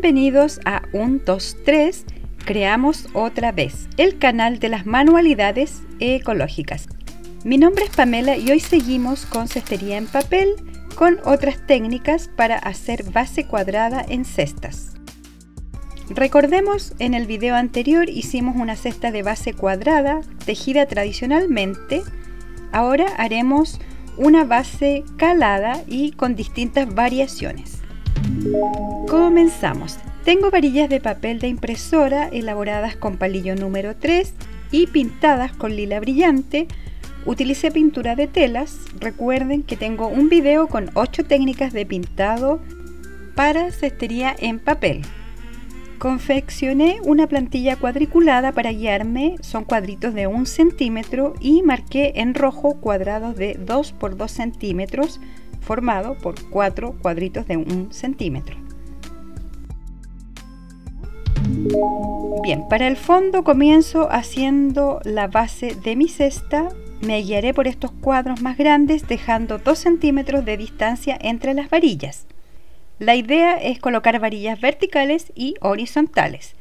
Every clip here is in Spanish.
Bienvenidos a 1, 2, 3, creamos otra vez el canal de las manualidades ecológicas. Mi nombre es Pamela y hoy seguimos con cestería en papel con otras técnicas para hacer base cuadrada en cestas. Recordemos en el video anterior hicimos una cesta de base cuadrada tejida tradicionalmente. Ahora haremos una base calada y con distintas variaciones. Comenzamos. Tengo varillas de papel de impresora elaboradas con palillo número 3 y pintadas con lila brillante. Utilicé pintura de telas. Recuerden que tengo un video con 8 técnicas de pintado para cestería en papel. Confeccioné una plantilla cuadriculada para guiarme, son cuadritos de 1 centímetro y marqué en rojo cuadrados de 2 por 2 centímetros formado por 4 cuadritos de 1 centímetro. Bien, para el fondo comienzo haciendo la base de mi cesta. Me guiaré por estos cuadros más grandes dejando 2 centímetros de distancia entre las varillas. La idea es colocar varillas verticales y horizontales,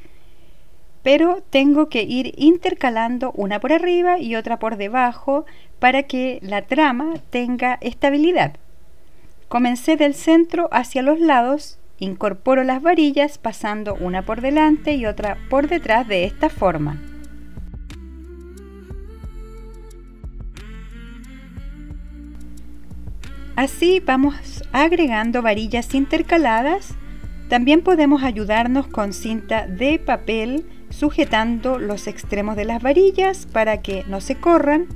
pero tengo que ir intercalando una por arriba y otra por debajo para que la trama tenga estabilidad. Comencé del centro hacia los lados, incorporo las varillas pasando una por delante y otra por detrás de esta forma. Así vamos agregando varillas intercaladas. También podemos ayudarnos con cinta de papel sujetando los extremos de las varillas para que no se corran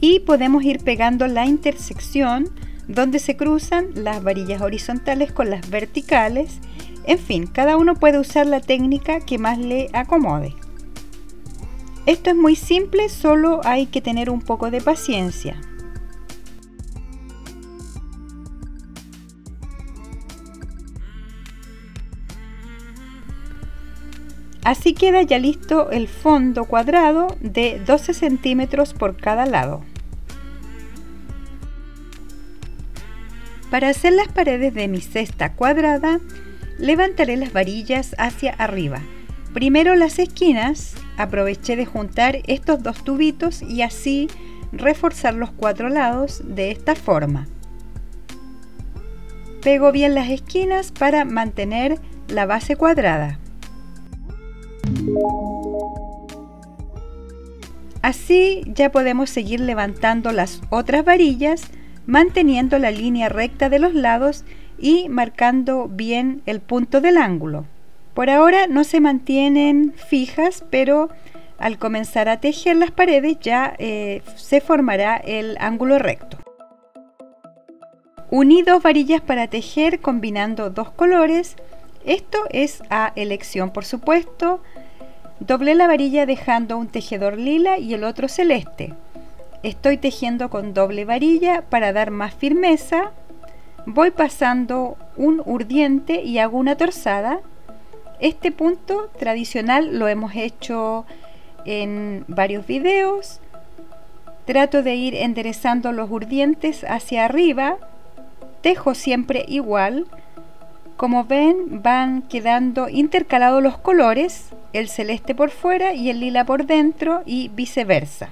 y podemos ir pegando la intersección donde se cruzan las varillas horizontales con las verticales. En fin, cada uno puede usar la técnica que más le acomode. Esto es muy simple, solo hay que tener un poco de paciencia. Así queda ya listo el fondo cuadrado de 12 centímetros por cada lado. Para hacer las paredes de mi cesta cuadrada, levantaré las varillas hacia arriba. Primero las esquinas, aproveché de juntar estos dos tubitos y así reforzar los cuatro lados de esta forma. Pego bien las esquinas para mantener la base cuadrada. Así ya podemos seguir levantando las otras varillas manteniendo la línea recta de los lados y marcando bien el punto del ángulo. Por ahora no se mantienen fijas, pero al comenzar a tejer las paredes ya eh, se formará el ángulo recto. Uní dos varillas para tejer combinando dos colores. Esto es a elección, por supuesto. Doblé la varilla dejando un tejedor lila y el otro celeste. Estoy tejiendo con doble varilla para dar más firmeza. Voy pasando un urdiente y hago una torzada. Este punto tradicional lo hemos hecho en varios videos. Trato de ir enderezando los urdientes hacia arriba. Tejo siempre igual como ven, van quedando intercalados los colores, el celeste por fuera y el lila por dentro y viceversa.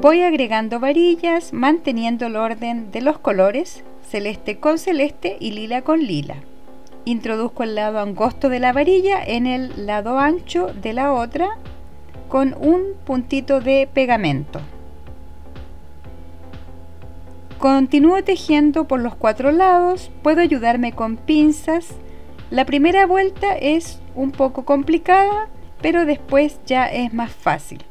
Voy agregando varillas manteniendo el orden de los colores celeste con celeste y lila con lila. Introduzco el lado angosto de la varilla en el lado ancho de la otra con un puntito de pegamento. Continúo tejiendo por los cuatro lados, puedo ayudarme con pinzas. La primera vuelta es un poco complicada, pero después ya es más fácil.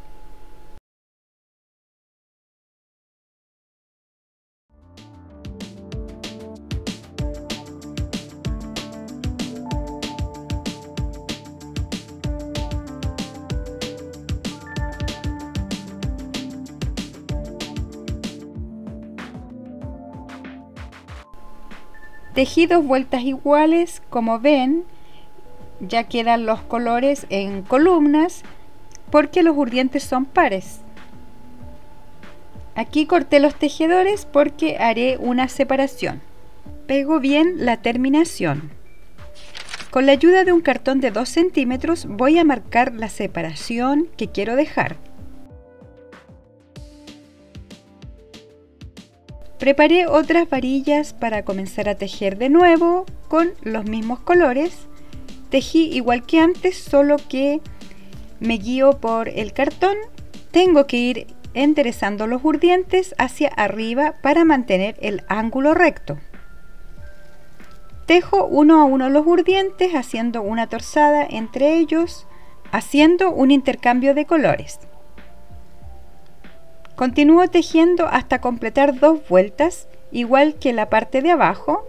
Tejí dos vueltas iguales, como ven, ya quedan los colores en columnas porque los urdientes son pares. Aquí corté los tejedores porque haré una separación. Pego bien la terminación. Con la ayuda de un cartón de 2 centímetros voy a marcar la separación que quiero dejar. Preparé otras varillas para comenzar a tejer de nuevo con los mismos colores. Tejí igual que antes, solo que me guío por el cartón. Tengo que ir enderezando los urdientes hacia arriba para mantener el ángulo recto. Tejo uno a uno los urdientes haciendo una torzada entre ellos, haciendo un intercambio de colores. Continúo tejiendo hasta completar dos vueltas, igual que la parte de abajo.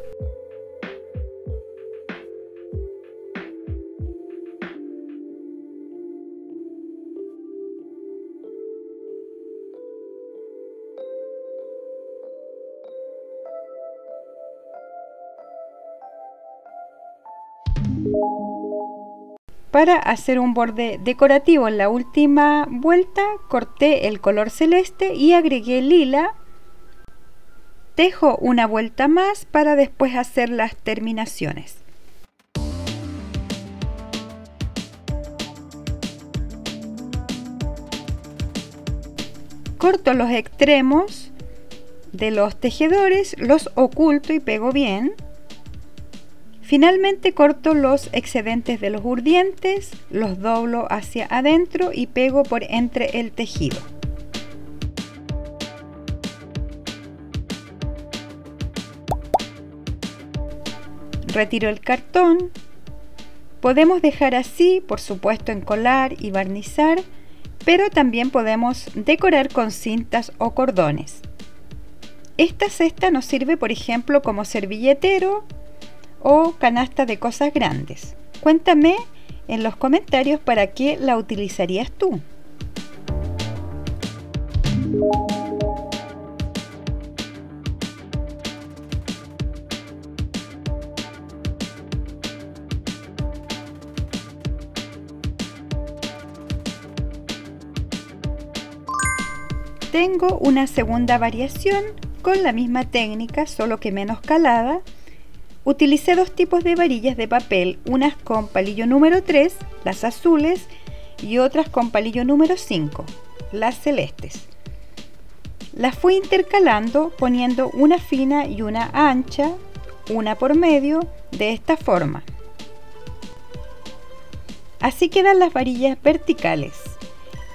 Para hacer un borde decorativo en la última vuelta corté el color celeste y agregué lila. Dejo una vuelta más para después hacer las terminaciones. Corto los extremos de los tejedores, los oculto y pego bien. Finalmente corto los excedentes de los urdientes, los doblo hacia adentro y pego por entre el tejido. Retiro el cartón. Podemos dejar así, por supuesto, encolar y barnizar, pero también podemos decorar con cintas o cordones. Esta cesta nos sirve, por ejemplo, como servilletero o canasta de cosas grandes. Cuéntame en los comentarios para qué la utilizarías tú. Tengo una segunda variación con la misma técnica, solo que menos calada, Utilicé dos tipos de varillas de papel, unas con palillo número 3, las azules, y otras con palillo número 5, las celestes. Las fui intercalando poniendo una fina y una ancha, una por medio, de esta forma. Así quedan las varillas verticales.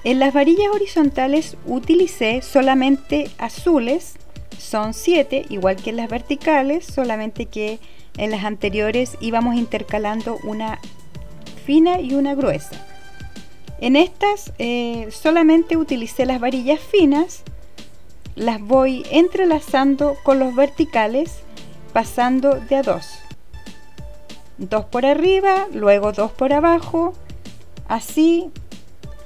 En las varillas horizontales utilicé solamente azules, son 7, igual que en las verticales, solamente que en las anteriores íbamos intercalando una fina y una gruesa. En estas eh, solamente utilicé las varillas finas, las voy entrelazando con los verticales pasando de a dos. Dos por arriba, luego dos por abajo, así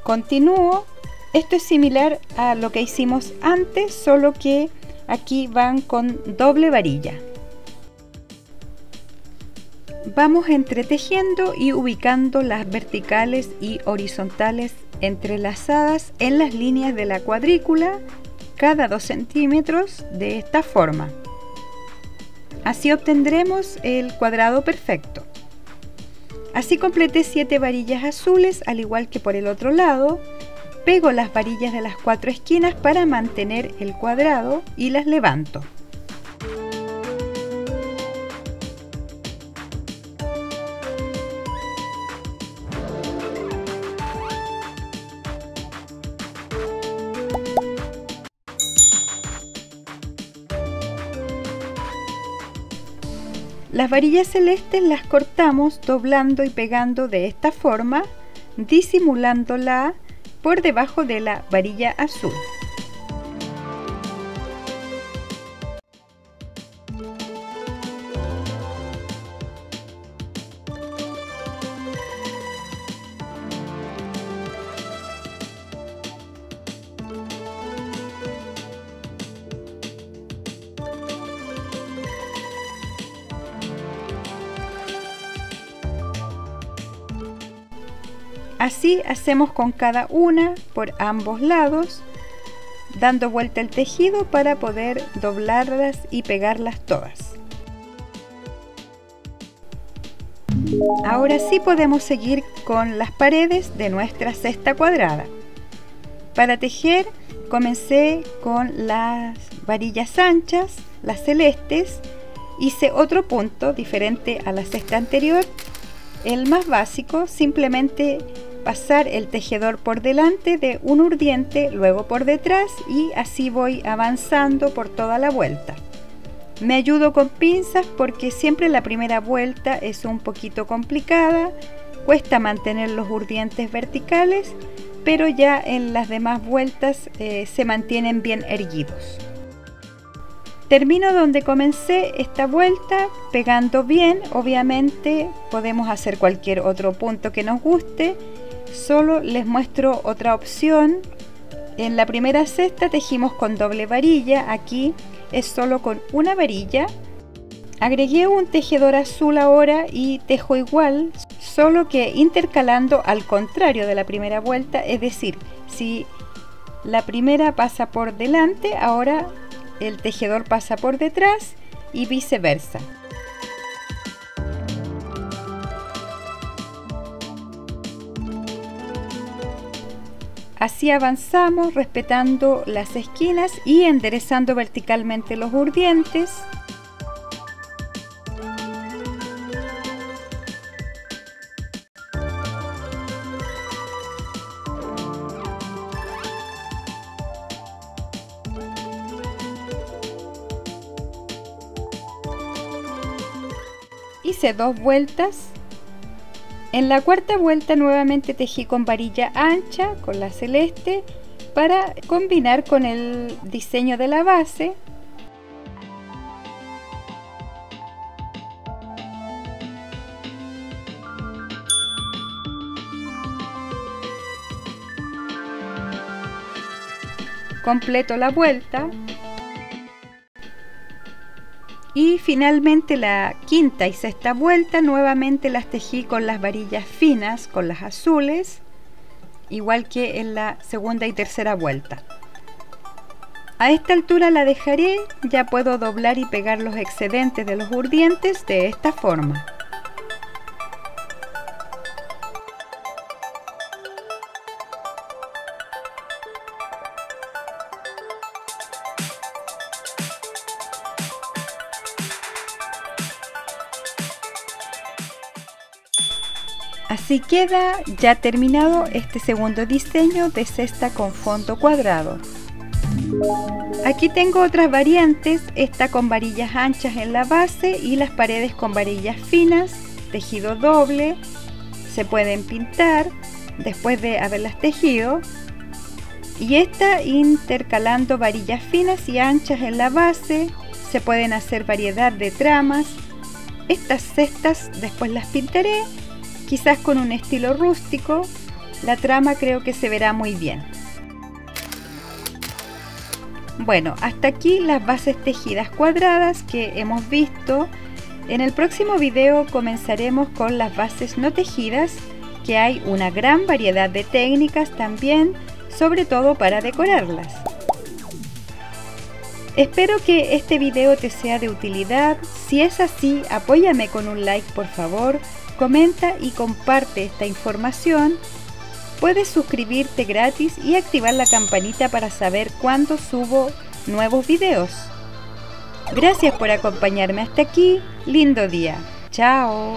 continúo. Esto es similar a lo que hicimos antes, solo que aquí van con doble varilla. Vamos entretejiendo y ubicando las verticales y horizontales entrelazadas en las líneas de la cuadrícula cada 2 centímetros de esta forma. Así obtendremos el cuadrado perfecto. Así completé 7 varillas azules al igual que por el otro lado. Pego las varillas de las cuatro esquinas para mantener el cuadrado y las levanto. Las varillas celestes las cortamos doblando y pegando de esta forma, disimulándola por debajo de la varilla azul. Así hacemos con cada una por ambos lados, dando vuelta el tejido para poder doblarlas y pegarlas todas. Ahora sí podemos seguir con las paredes de nuestra cesta cuadrada. Para tejer comencé con las varillas anchas, las celestes, hice otro punto diferente a la cesta anterior, el más básico, simplemente pasar el tejedor por delante de un urdiente, luego por detrás y así voy avanzando por toda la vuelta. Me ayudo con pinzas porque siempre la primera vuelta es un poquito complicada, cuesta mantener los urdientes verticales, pero ya en las demás vueltas eh, se mantienen bien erguidos. Termino donde comencé esta vuelta pegando bien, obviamente podemos hacer cualquier otro punto que nos guste solo les muestro otra opción. En la primera cesta tejimos con doble varilla, aquí es solo con una varilla. Agregué un tejedor azul ahora y tejo igual, solo que intercalando al contrario de la primera vuelta, es decir, si la primera pasa por delante, ahora el tejedor pasa por detrás y viceversa. Así avanzamos respetando las esquinas y enderezando verticalmente los urdientes. Hice dos vueltas en la cuarta vuelta nuevamente tejí con varilla ancha, con la celeste, para combinar con el diseño de la base. Completo la vuelta y finalmente la quinta y sexta vuelta nuevamente las tejí con las varillas finas, con las azules, igual que en la segunda y tercera vuelta. A esta altura la dejaré, ya puedo doblar y pegar los excedentes de los urdientes de esta forma. Así queda ya terminado este segundo diseño de cesta con fondo cuadrado. Aquí tengo otras variantes, esta con varillas anchas en la base y las paredes con varillas finas, tejido doble, se pueden pintar después de haberlas tejido. Y esta intercalando varillas finas y anchas en la base, se pueden hacer variedad de tramas. Estas cestas después las pintaré quizás con un estilo rústico, la trama creo que se verá muy bien. Bueno, hasta aquí las bases tejidas cuadradas que hemos visto. En el próximo video comenzaremos con las bases no tejidas, que hay una gran variedad de técnicas también, sobre todo para decorarlas. Espero que este video te sea de utilidad. Si es así, apóyame con un like por favor comenta y comparte esta información. Puedes suscribirte gratis y activar la campanita para saber cuándo subo nuevos videos. Gracias por acompañarme hasta aquí. Lindo día. Chao.